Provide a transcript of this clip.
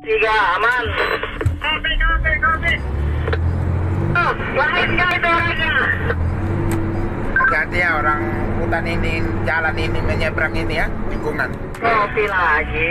Tiga aman. Kopi, kopi, kopi. Oh, lain kali itu orangnya. Hati-hati ya orang hutan ini, jalan ini menyeberang ini ya, lingkungan. Kopi lagi.